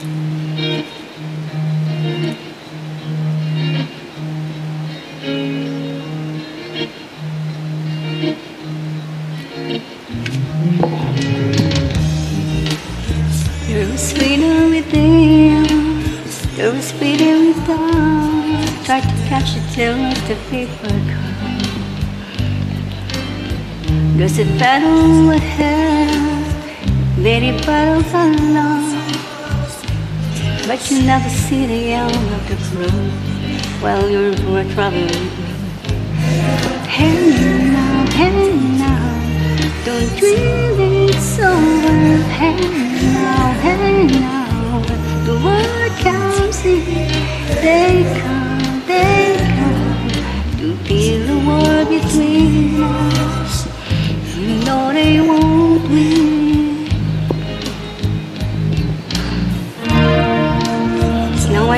Try to catch it till the paper comes. There's a battle ahead, many battles are lost. But you never see the end of the road while you're traveling. Hey now, hey now, don't dream it's over. Hey now, hey now, the world comes in. They come, they come to feel the war between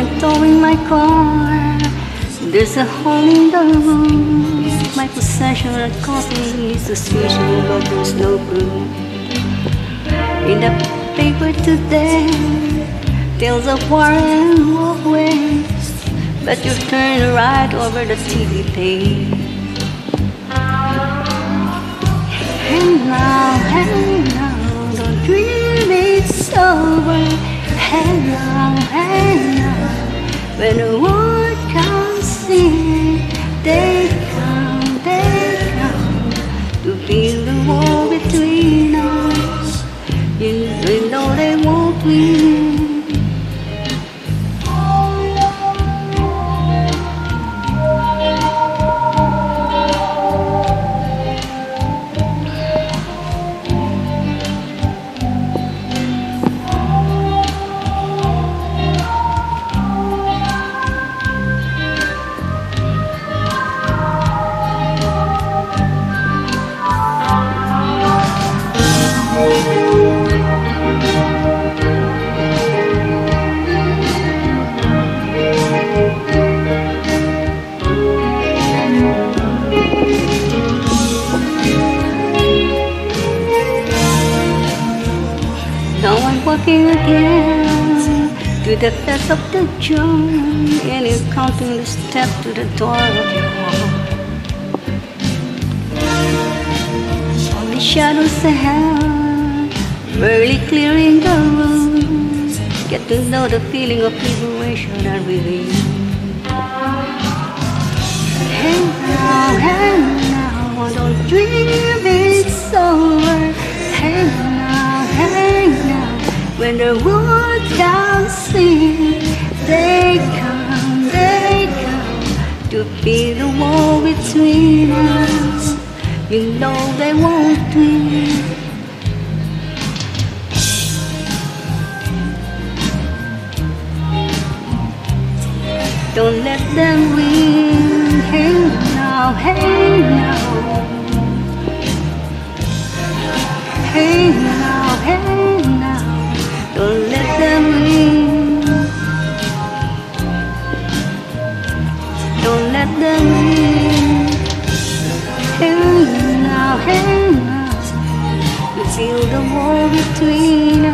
I'm towing my car. There's a hole in the room. My possession that cost me suspicion, but there's no proof. In the paper today, tales of war and walkways. But you turn right over the TV page. Hey now, walking again to the depths of the dawn, and you're counting the steps to the door of your. All the shadows ahead, barely clearing the room. Get to know the feeling of liberation and relief. Hey now, hey now, don't dream when the world comes in, they come, they come to feel the war between us. You know they won't win. Don't let them win. Hey now, hey now. Hey now. Magdalene. Heaven now, heaven now, feel the wall between us.